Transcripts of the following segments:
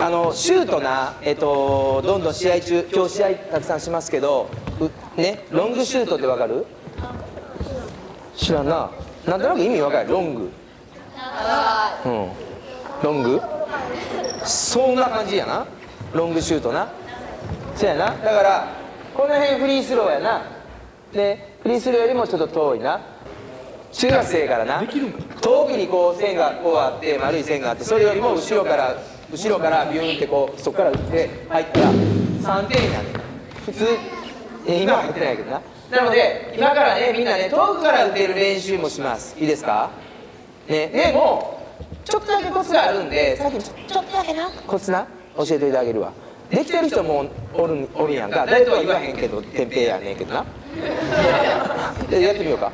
あのシュートな、えっと、どんどん試合中今日試合たくさんしますけどねロングシュートってわかる？知らんな。なんとなく意味わかるロング。うん。ロング？そんな感じやな。ロングシュートな。そうやな。だからこの辺フリースローやな。でフリースローよりもちょっと遠いな。中学生からな？遠くにこう線がこうあって丸い線があってそれよりも後ろから後ろからビューンってこうそこから打って入ったら3点やね普通え今は入ってないけどな。なので今からねみんなね遠くから打てる練習もします。いいですか？ね。でもちょっとだけコツがあるんでさっきちょちょっとだけな。コツな？教えていただけるわ。できてる人もおるおるやんか。誰とは言わへんけど天平やねんけどな。やってみようか。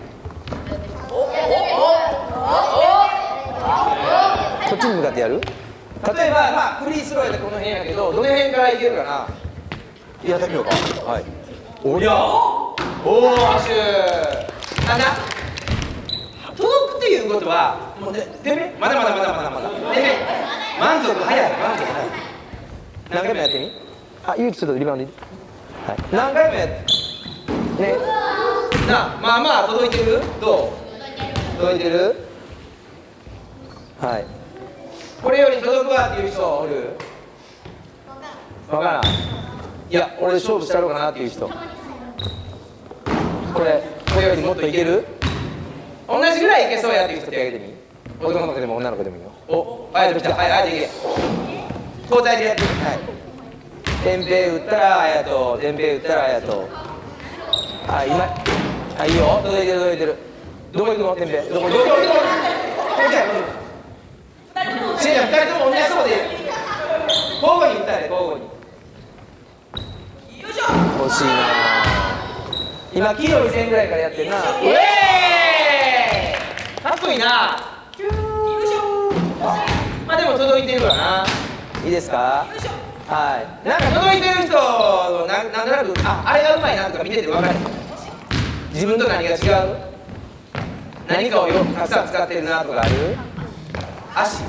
こっちに向かってやる例えばまあフリースローやでこの辺やけどどの辺からいけるかな？やってみようか。はい。おりゃ。おお拍手。あな届くっていうことはもうねてめまだまだまだまだまだ。てめ満足？早い。満足。早い何回もやってみ？あゆうきちょっとリバウンド。はい。何回もやって。ね。なあまあまあ届いてる？どう？届いてる？はいこれより届くわっていう人おる？分からん。いや俺勝負したろうかなっていう人。これこれよりもっといける？同じぐらいいけそうやっていう人手挙げてみ。男の子でも女の子でもいいよ。おあやと来た。はいあやといけ。交代でやってみはい。天平打ったらあやと天平打ったらあやと。あ今あいいよ。届いてる届いてる。どこ行くの？天平。どこどこどこどこどこ二人とも同じとこで交互に打ったやで交互に欲しいな今黄色い線ぐらいからやってんなうえーかっこいいなまあでも届いてる。わないいですかはいなんか届いてる。人ななんとなくああれがうまいなとか見てて分かる。自分と何が違う何かをよくたくさん使ってる。なとかある。足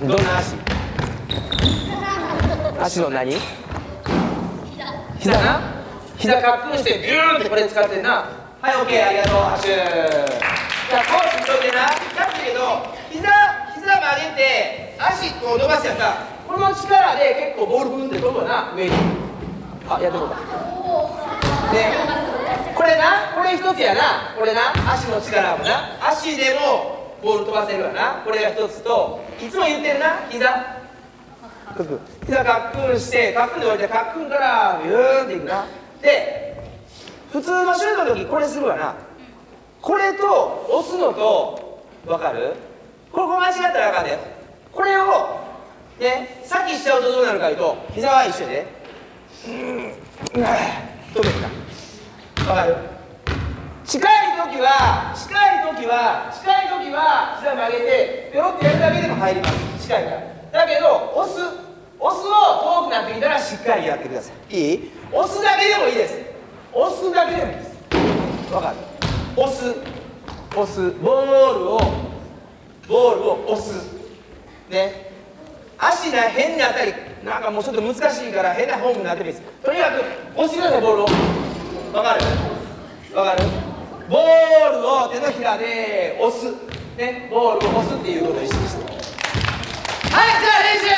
どんな足？足の何？膝な？膝カックンしてビューンってこれ使ってんな。はいオッケーありがとう拍手。じゃあコースとてな。だけど膝膝曲げて足こう伸ばすやんか。この力で結構ボールブンって飛ぶな上に。あやってもうた。でこれなこれ一つやな。これな足の力もな。足でもボール飛ばせるわな。これが一つといつも言ってるな膝。膝カックンしてカックンで置いてカックンからビューンっていくな。で普通のシュートの時これするわな。これと押すのと分かる？これ間違ったらあかんで。これをね先しちゃうとどうなるかいうと膝は一緒で。うん。止めるな分かる？近い時は近い時は近い時は膝曲げてペロッとやるだけでも入ります。近いからだけど押す。押すを遠くなってきたらしっかりやってください。いい？押すだけでもいいです。押すだけでもいいです。わかる？押す。押す。ボールをボールを押す。ね。足が変になったりなんかもうちょっと難しいから変なフォームになってもいいです。とにかく押してくださいボールを。わかる？わかる？ボールを手のひらで押す。ねボールを押すっていうことを意識して。はいじゃあ練習。